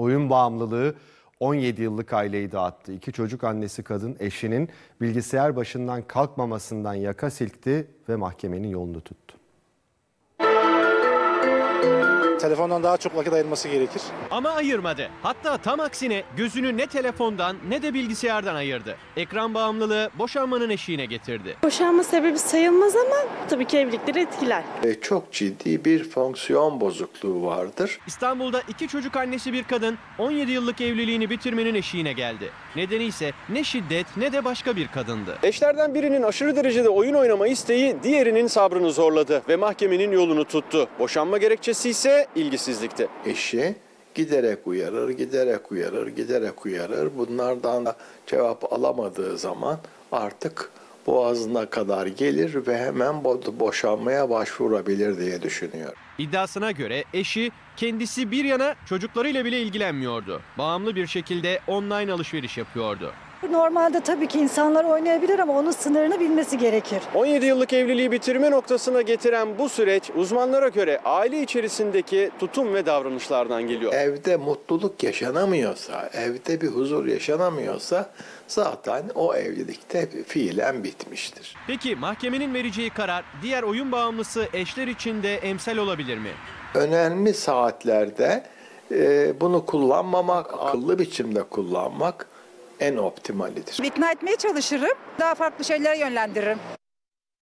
Oyun bağımlılığı 17 yıllık aileyi dağıttı. İki çocuk annesi kadın eşinin bilgisayar başından kalkmamasından yaka silkti ve mahkemenin yolunu tuttu. Telefondan daha çok vakit ayırması gerekir. Ama ayırmadı. Hatta tam aksine gözünü ne telefondan ne de bilgisayardan ayırdı. Ekran bağımlılığı boşanmanın eşiğine getirdi. Boşanma sebebi sayılmaz ama tabii ki evlilikleri etkiler. ve çok ciddi bir fonksiyon bozukluğu vardır. İstanbul'da iki çocuk annesi bir kadın 17 yıllık evliliğini bitirmenin eşiğine geldi. Nedeni ise ne şiddet ne de başka bir kadındı. Eşlerden birinin aşırı derecede oyun oynama isteği diğerinin sabrını zorladı ve mahkemenin yolunu tuttu. Boşanma gerekçesi ise ilgisizlikti. Eşi giderek uyarır, giderek uyarır, giderek uyarır. Bunlardan da cevap alamadığı zaman artık boğazına kadar gelir ve hemen bo- boşanmaya başvurabilir diye düşünüyor. İddiasına göre eşi kendisi bir yana çocuklarıyla bile ilgilenmiyordu. Bağımlı bir şekilde online alışveriş yapıyordu. Normalde tabii ki insanlar oynayabilir ama onun sınırını bilmesi gerekir. 17 yıllık evliliği bitirme noktasına getiren bu süreç uzmanlara göre aile içerisindeki tutum ve davranışlardan geliyor. Evde mutluluk yaşanamıyorsa, evde bir huzur yaşanamıyorsa zaten o evlilikte fiilen bitmiştir. Peki mahkemenin vereceği karar diğer oyun bağımlısı eşler için de emsal olabilir mi? önemli saatlerde e, bunu kullanmamak, akıllı biçimde kullanmak en optimalidir. İkna etmeye çalışırım. Daha farklı şeylere yönlendiririm.